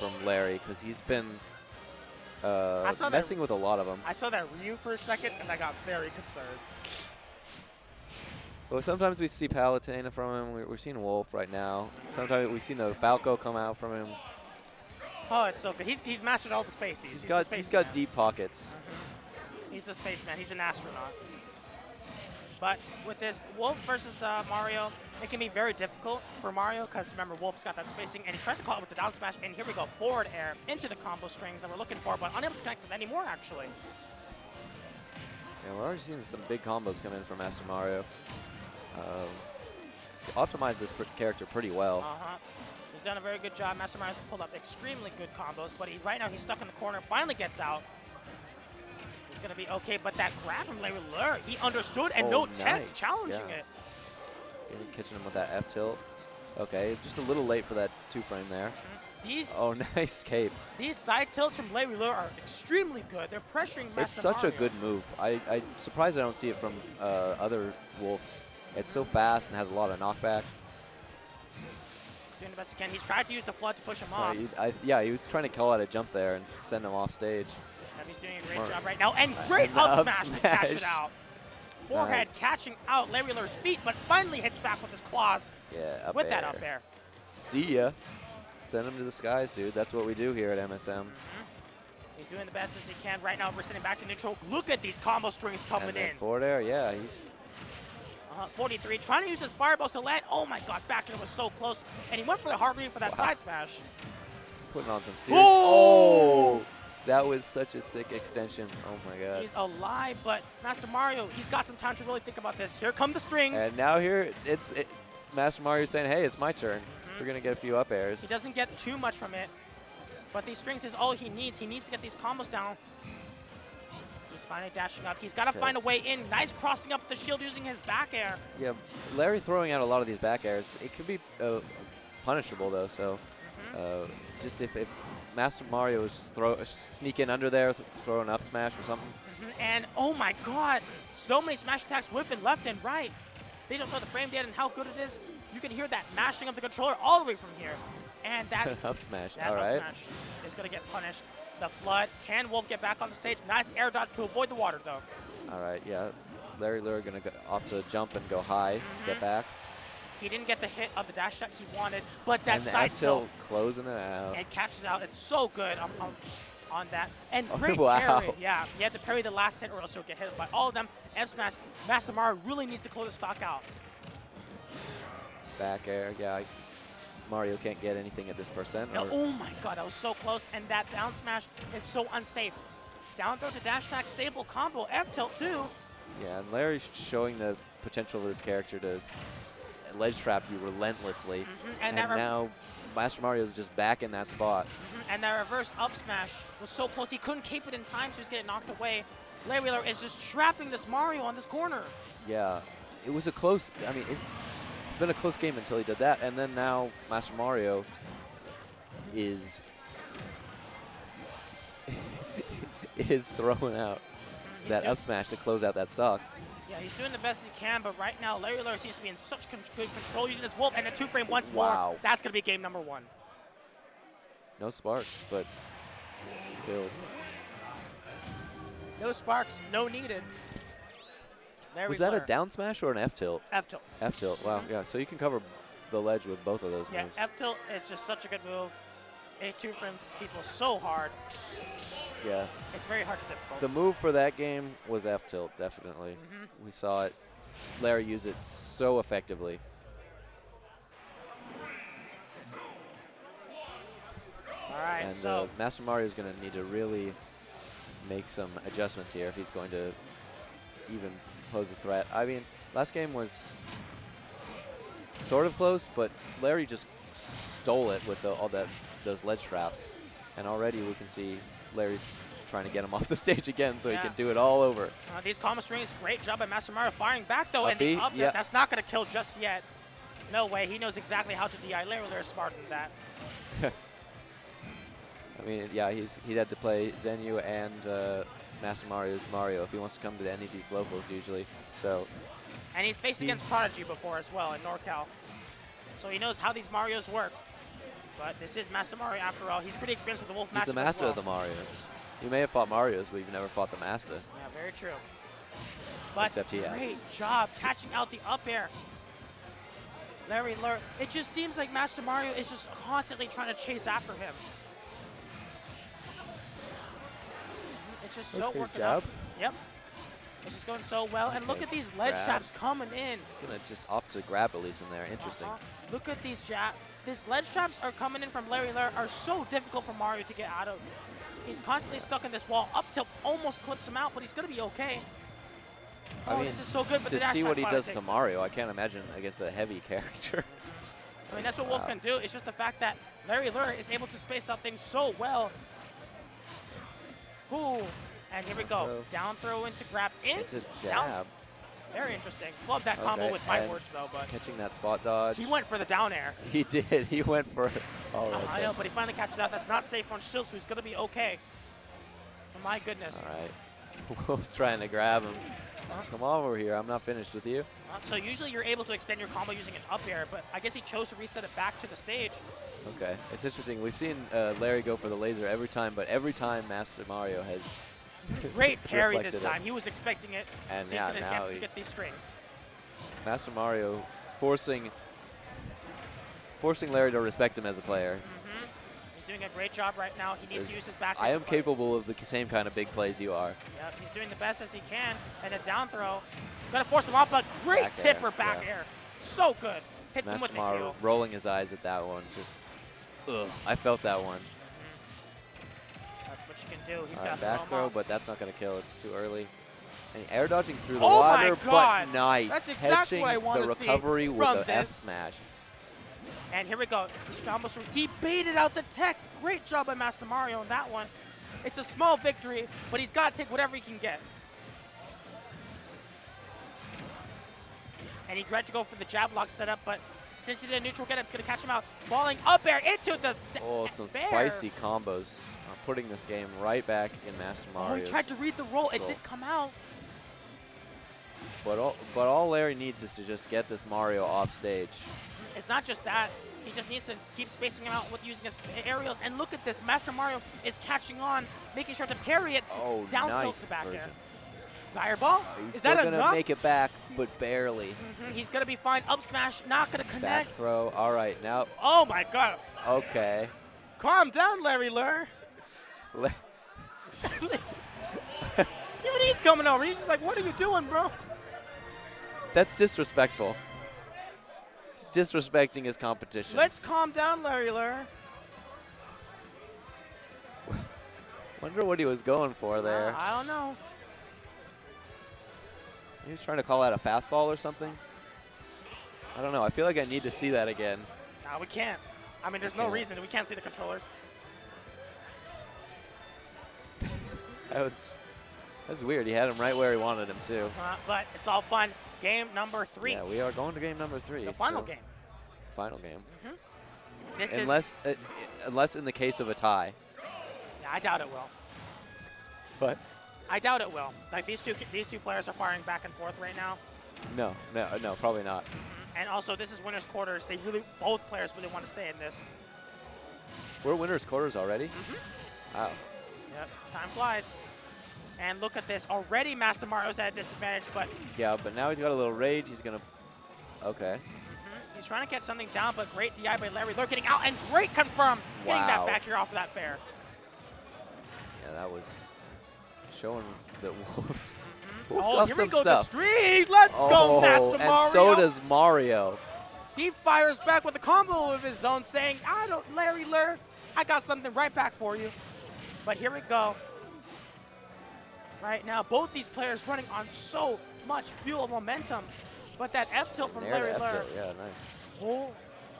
from Larry because he's been uh, saw that- messing with a lot of them. I saw that Ryu for a second, and I got very concerned. Well, sometimes we see Palutena from him. We're, we're seeing Wolf right now. Sometimes we've seen the Falco come out from him. Oh, it's so good. He's, he's mastered all the spaces. He's the got space he's got deep pockets. He's the spaceman. He's an astronaut. But with this Wolf versus uh, Mario, it can be very difficult for Mario because remember Wolf's got that spacing and he tries to call it with the down smash and here we go forward air into the combo strings that we're looking for, but unable to connect with any more actually. Yeah, we're already seeing some big combos come in from Master Mario. Um, he's optimized this pr- character pretty well. Uh-huh. He's done a very good job. Master Mario's pulled up extremely good combos, but he, right now he's stuck in the corner. Finally gets out. He's going to be okay, but that grab from Larry Lurr, he understood and Oh, no tech nice. challenging Yeah. it. Maybe catching him with that F tilt. Okay, just a little late for that two frame there. These Oh, nice cape. these side tilts from Larry Lurr are extremely good. They're pressuring Master It's such Mario. a good move. I, I'm surprised I don't see it from uh, other Wolves. It's so fast and has a lot of knockback. He's doing the best he can. He's tried to use the flood to push him Uh, off. he- I, yeah, he was trying to call out a jump there and send him off stage. He's doing a great Smart. job right now. And great up up smash to catch it out. Forehead Nice. catching out Larry Lurr's feet, but finally hits back with his claws Yeah, up with that air. up air. See ya. Send him to the skies, dude. That's what we do here at MSM. He's doing the best as he can. Right now, we're sitting back to neutral. Look at these combo strings coming in. forward air, yeah, he's Uh, 43, trying to use his fireballs to land. Oh my god, back air was so close. And he went for the heart read for that Wow. side smash. putting on some serious. Oh! That was such a sick extension. Oh my god. He's alive, but Master Mario, he's got some time to really think about this. Here come the strings. And now here, it's it, Master Mario saying, "Hey, it's my turn. We're gonna get a few up airs." He doesn't get too much from it, but these strings is all he needs. He needs to get these combos down. He's finally dashing up. He's got to find a way in. Nice crossing up the shield using his back air. Yeah, Larry throwing out a lot of these back airs. It could be uh, punishable though. So, Mm-hmm. uh, just if, if Master Mario is throw sneak in under there, th throw an up smash or something. Mhm, And oh my god, so many smash attacks whiffing left and right. They don't know the frame data and how good it is. You can hear that mashing of the controller all the way from here. And that, up smash. that All up right. smash is going to get punished. The flood. Can Wolf get back on the stage? Nice air dodge to avoid the water though. All right. Yeah. Larry Lurr gonna go, opt to jump and go high to Mm-hmm. get back. He didn't get the hit of the dash shot he wanted, but that and side F tilt closing it out. and catches out. It's so good on, on, on that. And Oh, great wow. parry. Yeah, you have to parry the last hit or else you'll get hit by all of them. F smash. Master Mario really needs to close the stock out. Back air. Yeah. Mario can't get anything at this percent. Oh my god, that was so close. And that down smash is so unsafe. Down throw to dash attack, stable combo, F tilt too. Yeah, and Larry's showing the potential of this character to ledge trap you relentlessly. Mhm, And, And, now Master Mario is just back in that spot. mhm, and that reverse up smash was so close. He couldn't keep it in time, so he's getting knocked away. Larry Wheeler is just trapping this Mario on this corner. Yeah, it was a close. I mean, it, it's been a close game until he did that, and then now Master Mario is is throwing out He's that up smash to close out that stock. Yeah, he's doing the best he can, but right now Larry Lurr seems to be in such con good control using his wolf and a two frame once Wow. more. That's gonna be game number one. No sparks, but killed. No sparks, no needed. Larry Was that a down smash or an F tilt? F tilt? F tilt. Wow. Yeah. So you can cover the ledge with both of those Yeah, moves. F tilt is just such a good move. It two frames people so hard. Yeah. It's very hard to difficult. The move for that game was F tilt, definitely. Mhm. We saw it. Larry use it so effectively. All right, and so uh, Master Mario is going to need to really make some adjustments here if he's going to even pose a threat. I mean, last game was sort of close, but Larry just s- stole it with the, all that those ledge traps, and already we can see Larry's trying to get him off the stage again so Yeah. he can do it all over. uh, these combo strings, great job by Master Mario firing back though, Up and the up yeah. that's not gonna kill just yet. No way, he knows exactly how to DI. Larry Lurr is smarter than that. I mean, yeah, he's he had to play Zenyu and uh, Master Mario's Mario if he wants to come to any of these locals usually. So And he's faced He- against Prodigy before as well in NorCal. So he knows how these Marios work. But this is Master Mario after all. He's pretty experienced with the Wolf He's the master well. of the Marios. You may have fought Marios, but you've never fought the master. Yeah, very true. But Except he has. great job catching out the up air. Larry Lurr. It just seems like Master Mario is just constantly trying to chase after him. It's just so Okay, working jab. out. Yep. It's just going so well. And look at these ledge grab. jabs coming in. Gonna just opt to grab at least in there. Interesting. Uh-huh. Look at these jab. These ledge traps are coming in from Larry Lurr are so difficult for Mario to get out of. He's constantly stuck in this wall up till almost clips him out, but he's gonna be okay. I oh, mean, this is so good, but to the see what he does to takes him. Mario, I can't imagine against a heavy character. I mean, that's what Wolf can do. It's just the fact that Larry Lurr is able to space out things so well. Ooh, and here we go. Down throw into grab it's into a down. Very interesting. Love that combo Okay, with my words though, but Catching that spot dodge. he went for the down air. He did. He went for it. All Uh, right. I know, but he finally catches out. That's not safe on shield, so he's gonna be okay. Oh, my goodness. All right. Wolf trying to grab him. Come on over here. I'm not finished with you. Uh, So usually you're able to extend your combo using an up air, but I guess he chose to reset it back to the stage. Okay. It's interesting. We've seen uh, Larry go for the laser every time, but every time Master Mario has. Great parry this reflected it. time. He was expecting it, And so he's yeah, gonna now get to get these strings. Master Mario forcing forcing Larry to respect him as a player. hmm He's doing a great job right now. He needs Says, to use his back. I am capable of the same kind of big plays you are. Yep, he's doing the best as he can. And a down throw. Gonna force him off, but great Back tipper air, back yeah. air. So good. Hits him Master with the Mario rolling his eyes at that one. Just, ugh. I felt that one. Can do. He's All got right, back throw, but that's not going to kill. It's too early. And air dodging through the Oh water, but nice. That's exactly Catching what I wanna the see recovery with the F smash. And here we go. Almost, he baited out the tech. Great job by Master Mario on that one. It's a small victory, but he's got to take whatever he can get. And he tried to go for the jab lock setup, but since he did a neutral get, it's going to catch him out. Falling up air into the the Oh, some fair. spicy combos. Uh, putting this game right back in Master Mario. Oh, he tried to read the roll. It control. did come out. But all, but all Larry needs is to just get this Mario off stage. It's not just that. He just needs to keep spacing him out with using his aerials. And look at this. Master Mario is catching on, making sure to parry it. Oh, down tilt nice to back air. Fireball? He's is still that gonna enough? make it back, but barely. Mhm, He's going to be fine. Up smash, not going to connect. Back throw. All right, now, Oh my god. okay. Calm down, Larry Lurr. Even he's coming over. He's just like, what are you doing, bro? That's disrespectful. It's disrespecting his competition. Let's calm down, Larry Lurr. Wonder what he was going for there. I don't know. He was trying to call out a fastball or something. I don't know. I feel like I need to see that again. No, we can't. I mean, there's no reason. We can't see the controllers. That was that's weird. He had him right where he wanted him to. Uh, but it's all fun. Game number three. Yeah, we are going to game number three. the final so- game. Final game. This is. Unless uh, unless in the case of a tie. Yeah, I doubt it will. But I doubt it will. Like these two, these two players are firing back and forth right now. no, no, no, probably not. And also, this is winners quarters. They really, both players really want to stay in this. We're winners quarters already. Mm-hmm. Wow. Yep, time flies. And look at this. Already Master Mario's at a disadvantage, but Yeah, but now he's got a little rage. He's gonna. Okay. he's trying to get something down, but great DI by Larry Lurk getting out, and great confirm getting that back here off of that fair. Yeah, that was showing the Wolves. Oh, here we go, the street. Let's oh, go, Master and Mario! so does Mario. He fires back with a combo of his own, saying, I don't, Larry Lurr, I got something right back for you. But here we go. Right now, both these players running on so much fuel momentum. But that F tilt from Larry Lurr. Yeah, nice. Oh,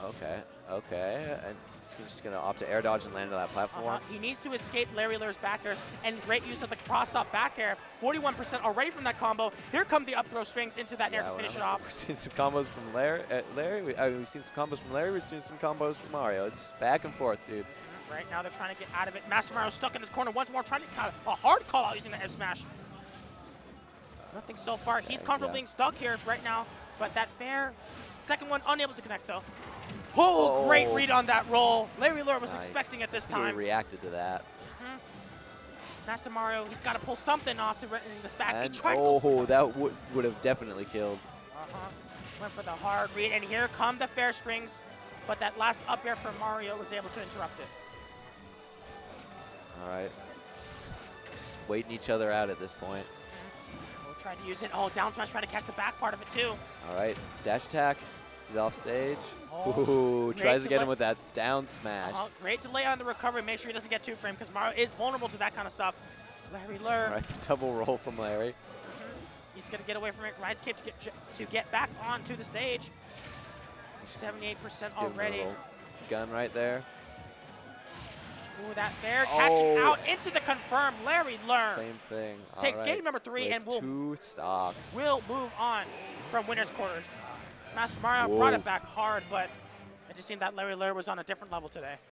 Okay, okay. And he's just gonna opt to air dodge and land on that platform. uh-huh. He needs to escape Larry Lurr's back airs and great use of the cross up back air. 41% already from that combo. Here come the up throw strings into that air Yeah, to finish it off. We've seen some combos from Larry. Uh, Larry, we, uh, we've seen some combos from Larry. We've seen some combos from Mario. It's back and forth, dude. Right now they're trying to get out of it. Master Mario stuck in this corner once more, trying to cut a hard call out using the F smash. Nothing so far. He's comfortable yeah. being stuck here right now, but that fair second one unable to connect though. Oh, great Oh. read on that roll. Larry Lurr was Nice. expecting it this time. He reacted to that. Master Mario, he's got to pull something off to bring this back. And he tried to oh, that would would have definitely killed. Uh-huh. Went for the hard read, and here come the fair strings. But that last up air from Mario was able to interrupt it. All right. Just waiting each other out at this point. We'll try to use it. Oh, down smash trying to catch the back part of it too. All right. Dash attack. He's off stage. Oh, Ooh, tries to get him with that down smash. Uh-huh. Great delay on the recovery. Make sure he doesn't get two frame because Mario is vulnerable to that kind of stuff. Larry Lurr, All right, the double roll from Larry. he's going to get away from it. Rise Cape to get, to get back onto the stage. 78% Give a already. gun right there. Ooh, that fair catching Oh. out into the confirmed Larry Lurr. Same thing. All Takes right. game number three With and will- two stocks. will move on from winner's quarters. Master Mario brought it back hard, but it just seemed that Larry Lurr was on a different level today.